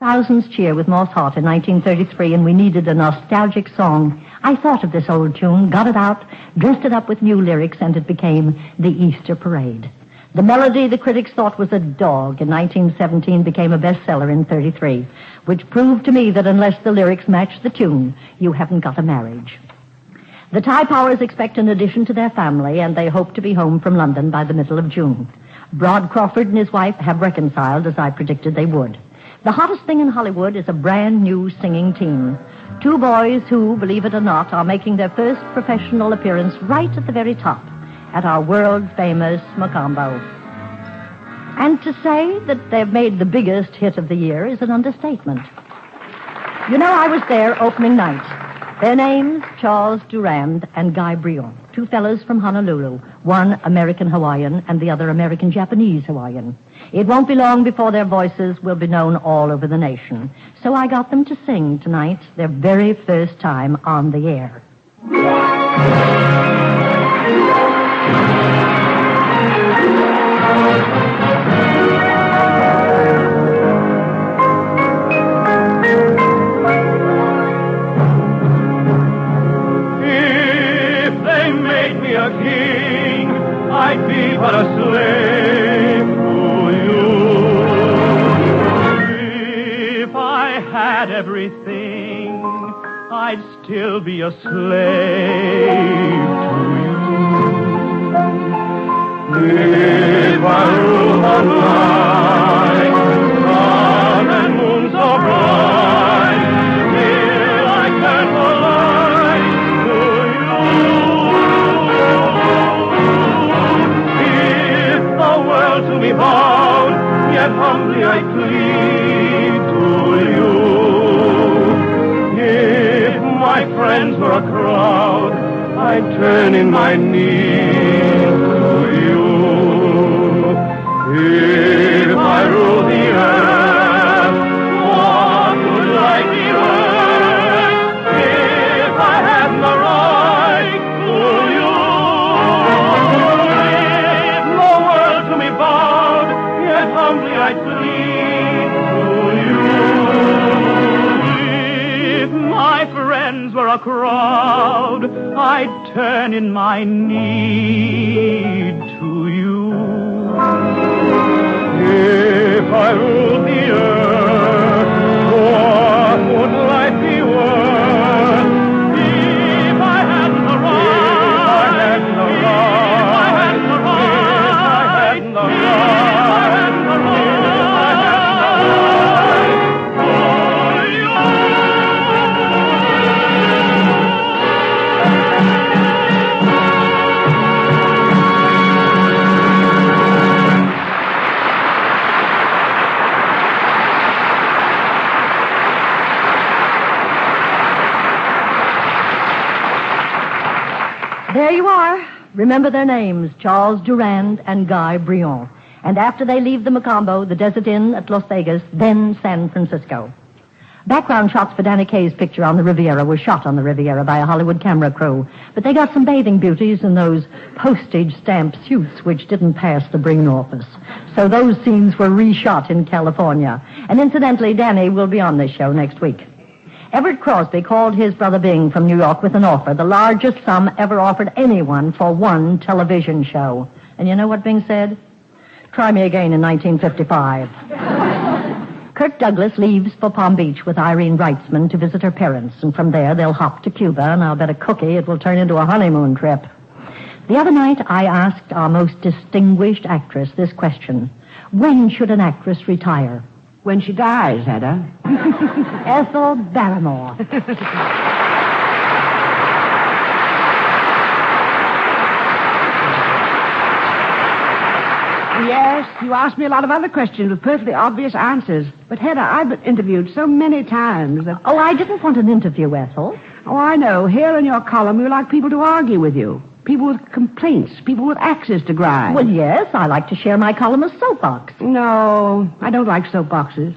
Thousands cheer with Moss Hart in 1933, and we needed a nostalgic song. I thought of this old tune, got it out, dressed it up with new lyrics, and it became the Easter Parade. The melody the critics thought was a dog in 1917 became a bestseller in 33, which proved to me that unless the lyrics match the tune, you haven't got a marriage. The Ty Powers expect an addition to their family, and they hope to be home from London by the middle of June. Brod Crawford and his wife have reconciled, as I predicted they would. The hottest thing in Hollywood is a brand new singing team. Two boys who, believe it or not, are making their first professional appearance right at the very top at our world famous Mocambo. And to say that they've made the biggest hit of the year is an understatement. You know, I was there opening night. Their names, Charles Durand and Guy Brion. Two fellows from Honolulu. One American Hawaiian and the other American Japanese Hawaiian. It won't be long before their voices will be known all over the nation. So I got them to sing tonight their very first time on the air. But a slave to you. If I had everything, I'd still be a slave to you. Crowd, I'd turn in my knees to you. If I rule the earth, a crowd, I'd turn in my need to you. If I ruled the earth, There you are. Remember their names, Charles Durand and Guy Brion. And after they leave the Mocambo, the Desert Inn at Las Vegas, then San Francisco. Background shots for Danny Kaye's picture on the Riviera were shot on the Riviera by a Hollywood camera crew. But they got some bathing beauties in those postage stamp suits which didn't pass the Breen office. So those scenes were reshot in California. And incidentally, Danny will be on this show next week. Everett Crosby called his brother Bing from New York with an offer, the largest sum ever offered anyone for one television show. And you know what Bing said? Try me again in 1955. Kirk Douglas leaves for Palm Beach with Irene Wrightsman to visit her parents, and from there they'll hop to Cuba, and I'll bet a cookie it will turn into a honeymoon trip. The other night I asked our most distinguished actress this question. When should an actress retire? When she dies, Hedda. Ethel Barrymore. Yes, you asked me a lot of other questions with perfectly obvious answers. But, Hedda, I've been interviewed so many times that. Oh, I didn't want an interview, Ethel. Oh, I know. Here in your column, you like people to argue with you. People with complaints. People with axes to grind. Well, yes, I like to share my column of soapbox. No, I don't like soapboxes.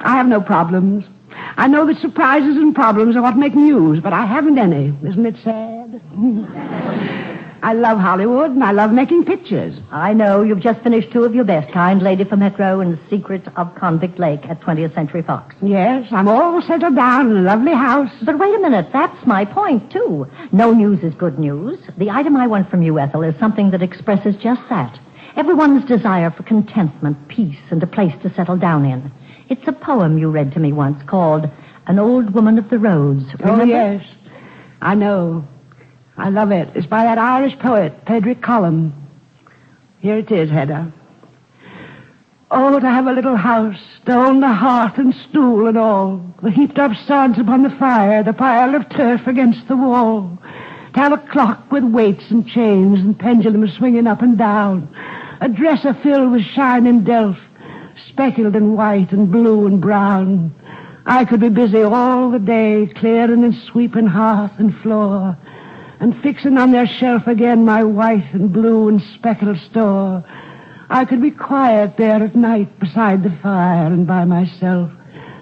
I have no problems. I know that surprises and problems are what make news, but I haven't any. Isn't it sad? I love Hollywood and I love making pictures. I know you've just finished two of your best, Kind Lady from Metro and The Secret of Convict Lake at 20th Century Fox. Yes, I'm all settled down in a lovely house. But wait a minute, that's my point, too. No news is good news. The item I want from you, Ethel, is something that expresses just that. Everyone's desire for contentment, peace, and a place to settle down in. It's a poem you read to me once called An Old Woman of the Roads. Oh, Remember? Oh, yes. I know. I love it. It's by that Irish poet, Padraig Colum. Here it is, Hedda. Oh, to have a little house, to own the hearth and stool and all, the heaped up sods upon the fire, the pile of turf against the wall, to have a clock with weights and chains and pendulums swinging up and down, a dresser filled with shining delf, speckled in white and blue and brown. I could be busy all the day, clearing and sweeping hearth and floor, and fixing on their shelf again my white and blue and speckled store. I could be quiet there at night beside the fire and by myself,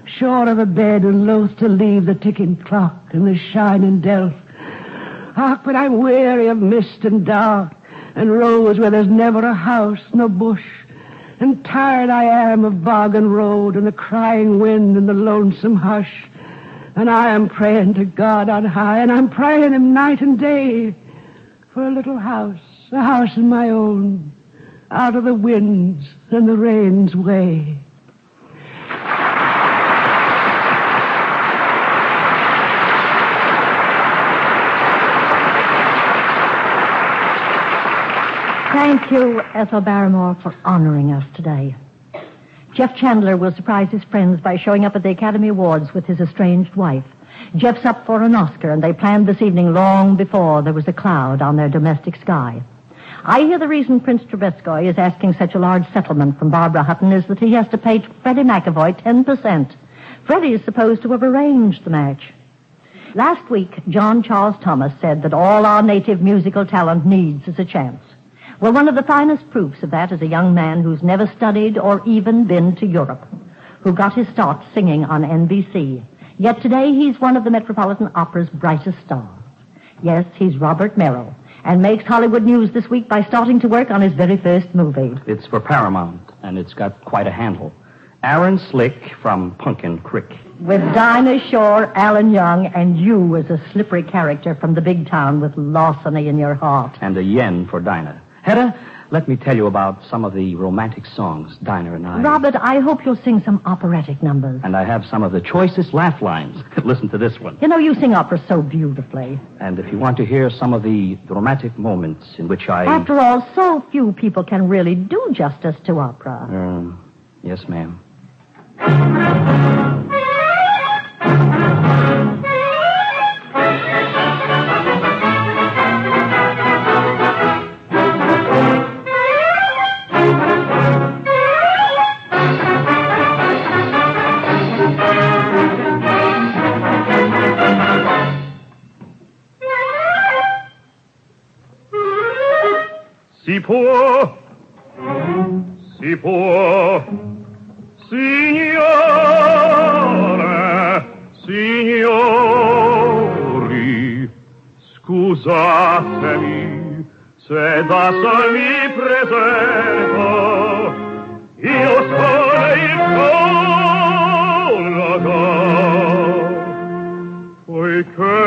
sure of a bed and loath to leave the ticking clock and the shining delf. Ah, but I'm weary of mist and dark and roads where there's never a house, nor bush. And tired I am of bog and road and the crying wind and the lonesome hush. And I am praying to God on high, and I'm praying him night and day for a little house, a house of my own, out of the winds and the rain's way. Thank you, Ethel Barrymore, for honoring us today. Jeff Chandler will surprise his friends by showing up at the Academy Awards with his estranged wife. Jeff's up for an Oscar, and they planned this evening long before there was a cloud on their domestic sky. I hear the reason Prince Trubetskoy is asking such a large settlement from Barbara Hutton is that he has to pay Freddie McEvoy 10%. Freddie is supposed to have arranged the match. Last week, John Charles Thomas said that all our native musical talent needs is a chance. Well, one of the finest proofs of that is a young man who's never studied or even been to Europe, who got his start singing on NBC. Yet today he's one of the Metropolitan Opera's brightest stars. Yes, he's Robert Merrill, and makes Hollywood news this week by starting to work on his very first movie. It's for Paramount, and it's got quite a handle. Aaron Slick from Pumpkin Creek. With Dinah Shore, Alan Young, and you as a slippery character from the big town with larceny in your heart. And a yen for Dinah. Hedda, let me tell you about some of the romantic songs Dinah and I. Robert, I hope you'll sing some operatic numbers. And I have some of the choicest laugh lines. Listen to this one. You know, you sing opera so beautifully. And if you want to hear some of the romantic moments in which I. After all, so few people can really do justice to opera. Um, yes, ma'am. Si può, si può, signore, signori, scusatemi se da sol mi presento, io sono il colloco, poiché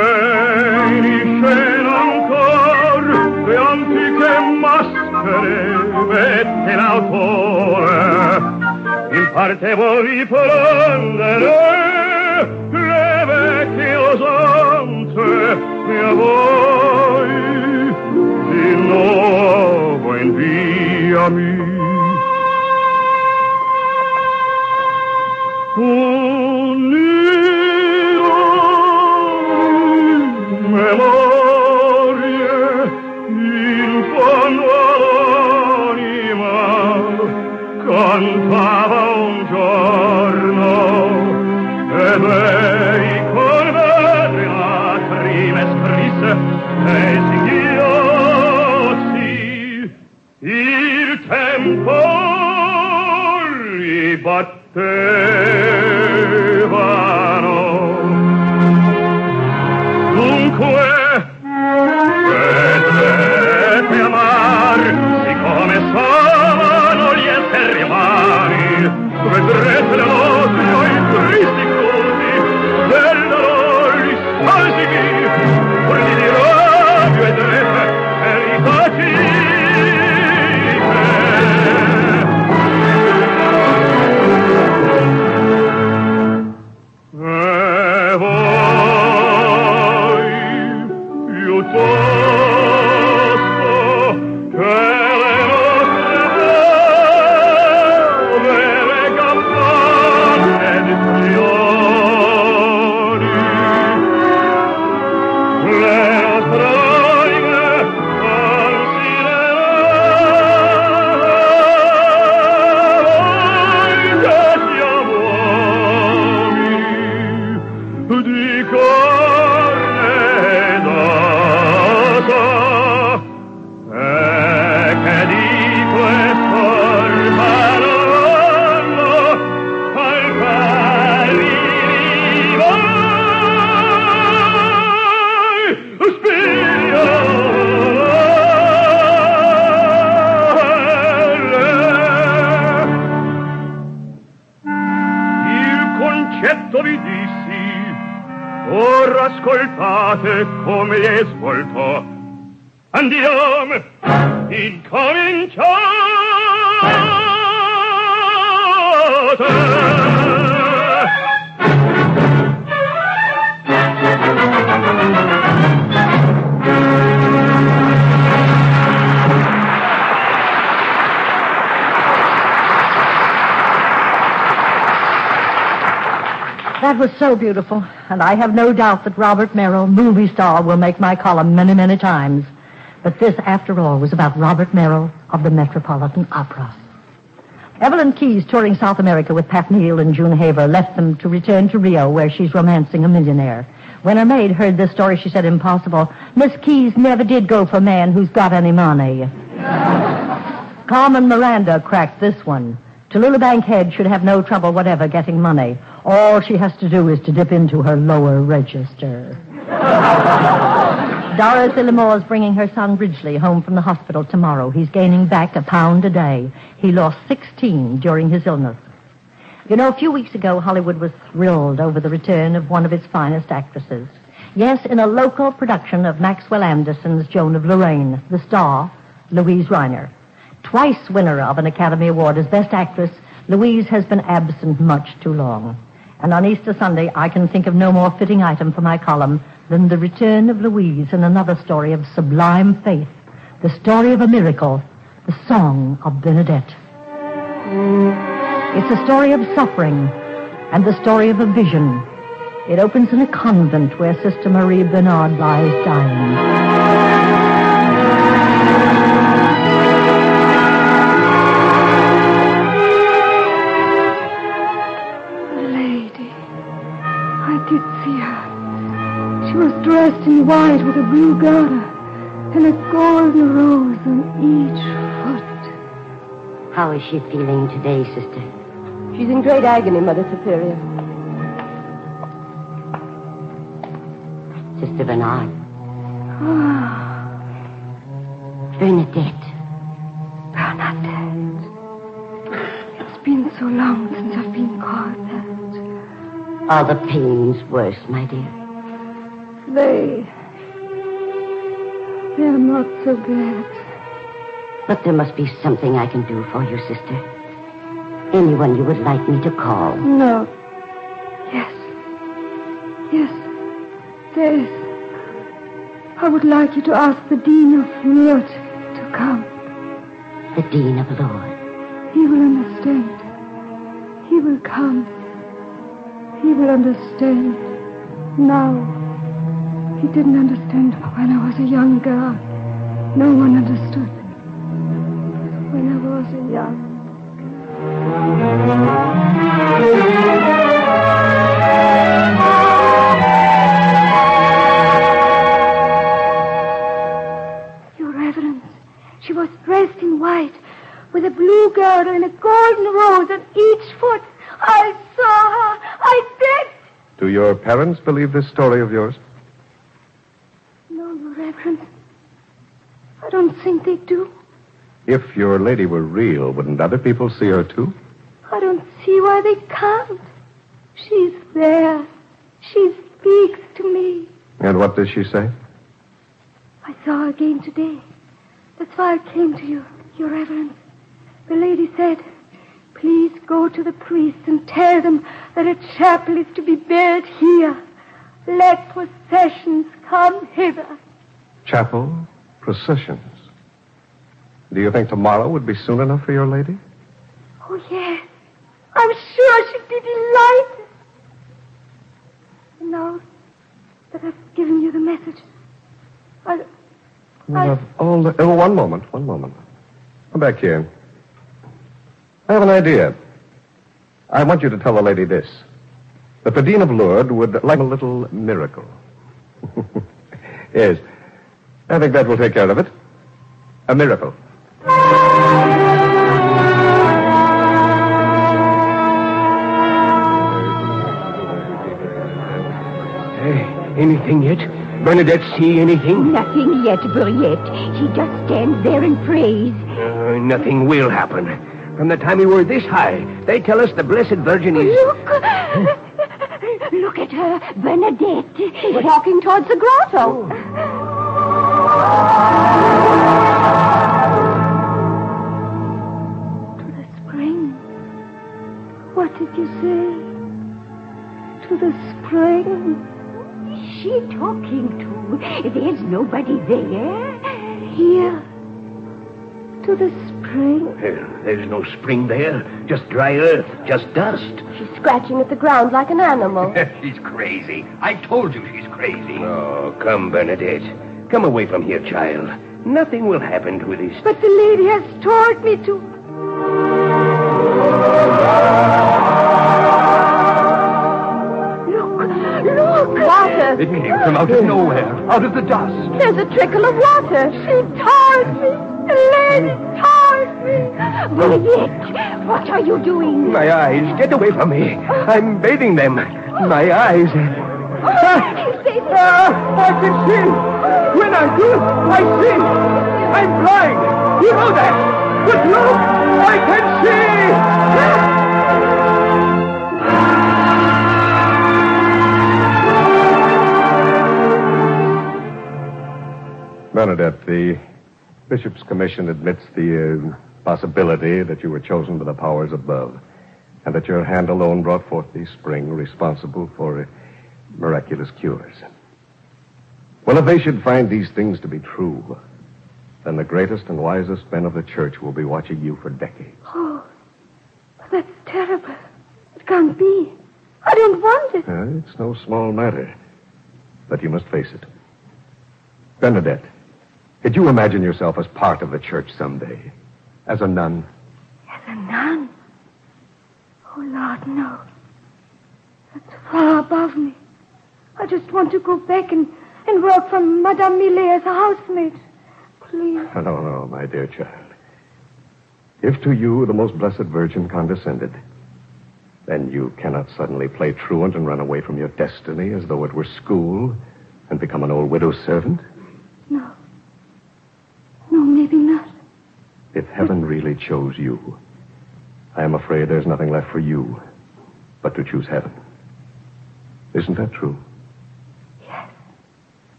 in scena maschere mette l'autore in parte vuol riprendere le vecchie usanze e a voi di nuovo inviami That was so beautiful, and I have no doubt that Robert Merrill, movie star, will make my column many, many times. But this, after all, was about Robert Merrill of the Metropolitan Opera. Evelyn Keyes, touring South America with Pat Neal and June Haver, left them to return to Rio, where she's romancing a millionaire. When her maid heard this story, she said, impossible. Miss Keyes never did go for a man who's got any money. Carmen Miranda cracked this one. Tallulah Bankhead should have no trouble whatever getting money. All she has to do is to dip into her lower register. Dorothy Lamour is bringing her son Ridgely home from the hospital tomorrow. He's gaining back a pound a day. He lost 16 during his illness. You know, a few weeks ago, Hollywood was thrilled over the return of one of its finest actresses. Yes, in a local production of Maxwell Anderson's Joan of Lorraine, the star, Luise Rainer. Twice winner of an Academy Award as Best Actress, Luise has been absent much too long. And on Easter Sunday, I can think of no more fitting item for my column than the return of Luise and another story of sublime faith, the story of a miracle, the song of Bernadette. It's a story of suffering and the story of a vision. It opens in a convent where Sister Marie Bernard lies dying. Did see her. She was dressed in white with a blue garter and a golden rose on each foot. How is she feeling today, sister? She's in great agony, Mother Superior. Sister Bernard. Ah, Bernadette. Bernadette. It's been so long since I've been called that. Are the pains worse, my dear? They. They're not so bad. But there must be something I can do for you, sister. Anyone you would like me to call. No. Yes. Yes. There is. I would like you to ask the Dean of Lourdes to come. The Dean of Lourdes. He will understand. He will come. He will understand. Now. He didn't understand when I was a young girl. No one understood. When I was a young. Your Reverence, she was dressed in white with a blue girdle and a golden rose on each foot. I saw her. I did. Do your parents believe this story of yours? No, Your Reverence. I don't think they do. If your lady were real, wouldn't other people see her too? I don't see why they can't. She's there. She speaks to me. And what does she say? I saw her again today. That's why I came to you, Your Reverence. The lady said, please go to the priest and tell them that a chapel is to be built here. Let processions come hither. Chapel, processions. Do you think tomorrow would be soon enough for your lady? Oh, yes. I'm sure she'd be delighted. And now that I've given you the message, I, Well, of all the... Oh, one moment, one moment. Come back here. I have an idea. I want you to tell the lady this. That the Dean of Lourdes would like a little miracle. yes. I think that will take care of it. A miracle. Anything yet? Bernadette see anything? Nothing yet, Buriette. He just stands there and prays. Uh, nothing will happen. From the time we were this high, they tell us the Blessed Virgin is. look. Look at her, Bernadette. She's walking towards the grotto. Oh. To the spring. What did you say? To the spring. Is she talking to? There's nobody there. Here. To the spring. Well, there's no spring there. Just dry earth. Just dust. She's scratching at the ground like an animal. she's crazy. I told you she's crazy. Oh, come, Bernadette. Come away from here, child. Nothing will happen to this. But the lady has told me to. Look, look. Water. It came from out of nowhere, out of the dust. There's a trickle of water. She told me. The lady told me. Bernadette, what are you doing? My eyes, get away from me. I'm bathing them. My eyes. Ah, ah, I can see. When I do, I see. I'm blind. You know that. But look, I can see. Bernadette, the Bishop's Commission admits the uh, possibility that you were chosen by the powers above, and that your hand alone brought forth the spring responsible for uh, miraculous cures. Well, if they should find these things to be true, then the greatest and wisest men of the church will be watching you for decades. Oh, that's terrible. It can't be. I don't want it. Uh, it's no small matter, but you must face it. Bernadette, did you imagine yourself as part of the church someday? As a nun? As a nun? Oh, Lord, no. That's far above me. I just want to go back and, and work for Madame Millet as a housemaid. Please. No, no, my dear child. If to you the most blessed Virgin condescended, then you cannot suddenly play truant and run away from your destiny as though it were school and become an old widow's servant. No. No, maybe not. If chose you, I am afraid there's nothing left for you but to choose heaven. Isn't that true? Yes.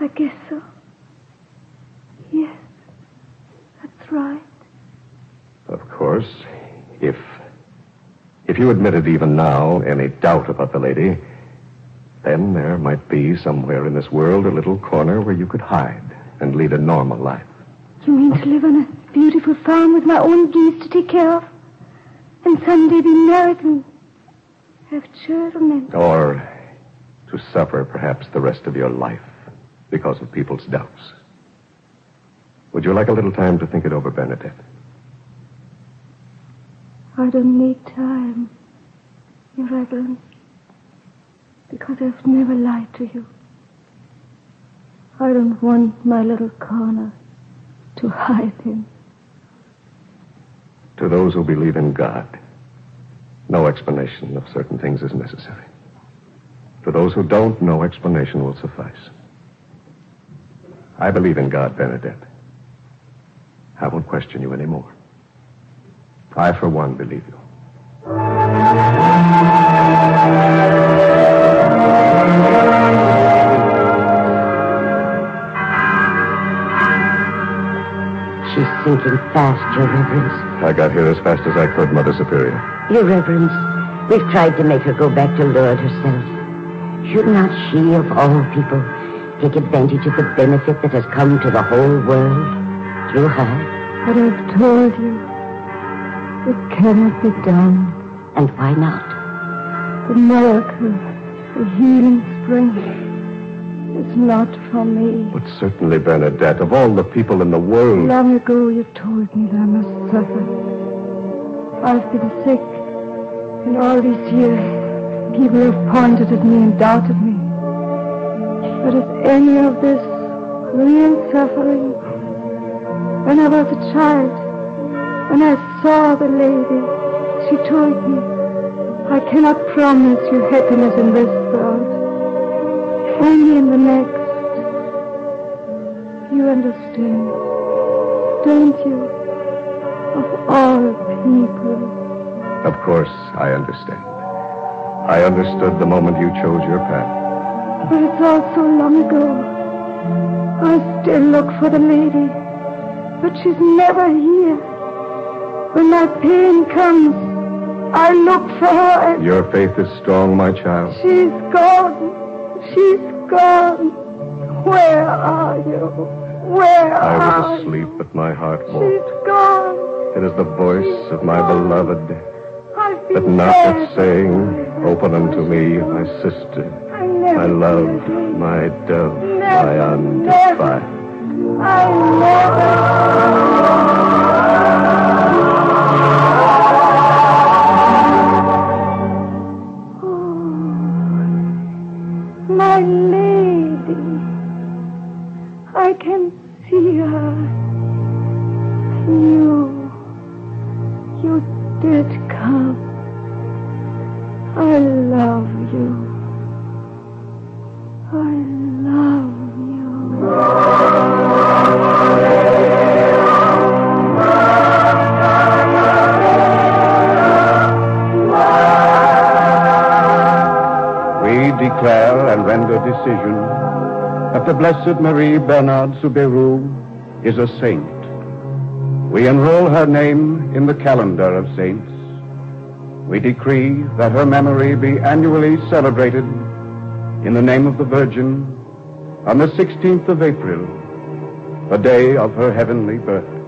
I guess so. Yes. That's right. Of course, if if you admitted even now any doubt about the lady, then there might be somewhere in this world a little corner where you could hide and lead a normal life. You mean to live on a beautiful farm with my own geese to take care of? And someday be married and have children and... Or to suffer perhaps the rest of your life because of people's doubts. Would you like a little time to think it over, Bernadette? I don't need time, Your Reverence, because I've never lied to you. I don't want my little corner to hide in. To those who believe in God, no explanation of certain things is necessary. To those who don't, no explanation will suffice. I believe in God, Bernadette. I won't question you anymore. I, for one, believe you. She's sinking fast, Your Reverence. I got here as fast as I could, Mother Superior. Your Reverence, we've tried to make her go back to Lourdes herself. Should not she, of all people, take advantage of the benefit that has come to the whole world through her? But I've told you, it cannot be done. And why not? The miracle, the healing spring, is not for me. But certainly, Bernadette, of all the people in the world. Long ago you told me that I must suffer. I've been sick, and all these years people have pointed at me and doubted me. But is any of this real suffering? When I was a child, when I saw the lady, she told me, I cannot promise you happiness in this world, only in the next. You understand, don't you? Of all people. Of course, I understand. I understood the moment you chose your path. But it's all so long ago. I still look for the lady, but she's never here. When my pain comes, I look for her and Your faith is strong, my child. she's gone. She's gone. Where are you? Where I are was you? asleep, but my heart She's woke. gone. It is the voice of my beloved I've that been saying, Open unto me, my sister, I never my love, my dove, Never, my never. undefiled. I never. My lady, I can Blessed Marie Bernard Soubirous is a saint. We enroll her name in the calendar of saints. We decree that her memory be annually celebrated in the name of the Virgin on the 16th of April, the day of her heavenly birth.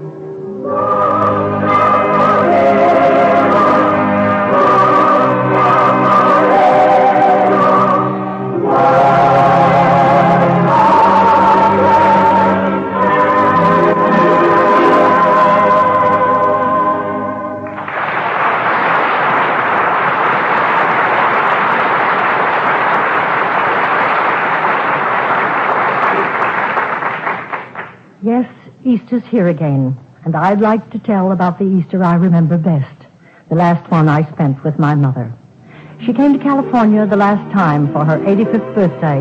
Easter's here again, and I'd like to tell about the Easter I remember best, the last one I spent with my mother. She came to California the last time for her 85th birthday,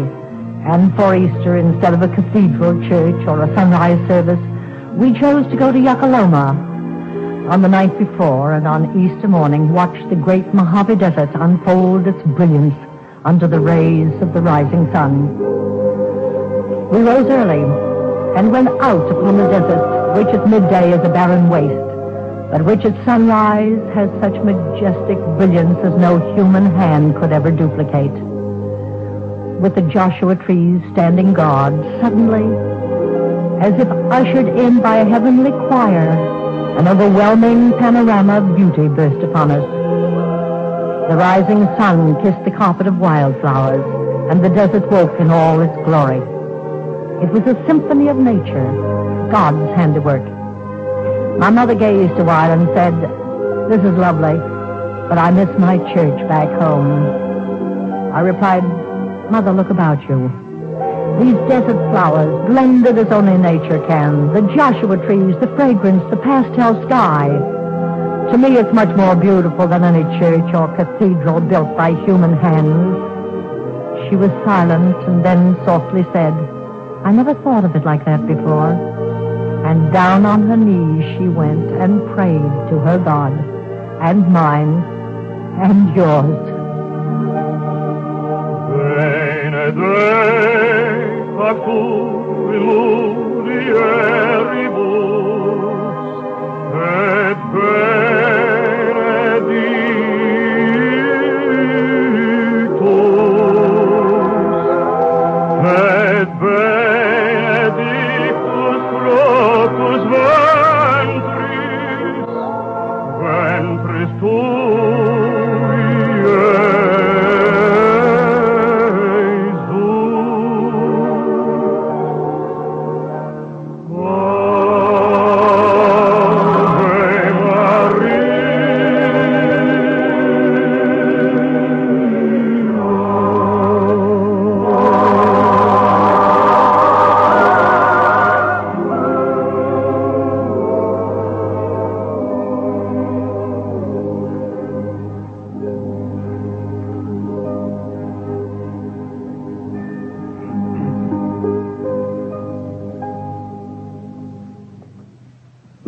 and for Easter, instead of a cathedral church or a sunrise service, we chose to go to Yucca Loma. On the night before and on Easter morning, watch the great Mojave Desert unfold its brilliance under the rays of the rising sun. We rose early and went out upon the desert, which at midday is a barren waste, but which at sunrise has such majestic brilliance as no human hand could ever duplicate. With the Joshua trees standing guard, suddenly, as if ushered in by a heavenly choir, an overwhelming panorama of beauty burst upon us. The rising sun kissed the carpet of wildflowers, and the desert woke in all its glory. It was a symphony of nature, God's handiwork. My mother gazed a while and said, This is lovely, but I miss my church back home. I replied, Mother, look about you. These desert flowers, blended as only nature can, the Joshua trees, the fragrance, the pastel sky. To me, it's much more beautiful than any church or cathedral built by human hands. She was silent and then softly said, I never thought of it like that before. And down on her knees she went and prayed to her God, and mine, and yours.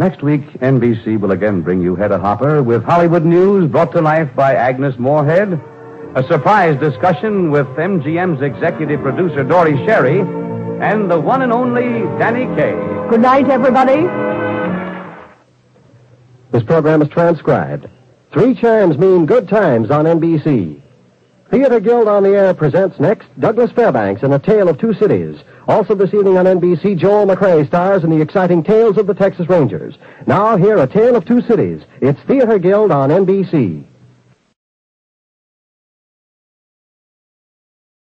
Next week, NBC will again bring you Hedda Hopper with Hollywood news brought to life by Agnes Moorehead A surprise discussion with MGM's executive producer, Dore Schary, and the one and only Danny Kaye. Good night, everybody. This program is transcribed. Three chimes mean good times on NBC. Theater Guild on the Air presents next Douglas Fairbanks in A Tale of Two Cities. Also this evening on NBC, Joel McRae stars in the exciting Tales of the Texas Rangers. Now hear A Tale of Two Cities. It's Theater Guild on NBC.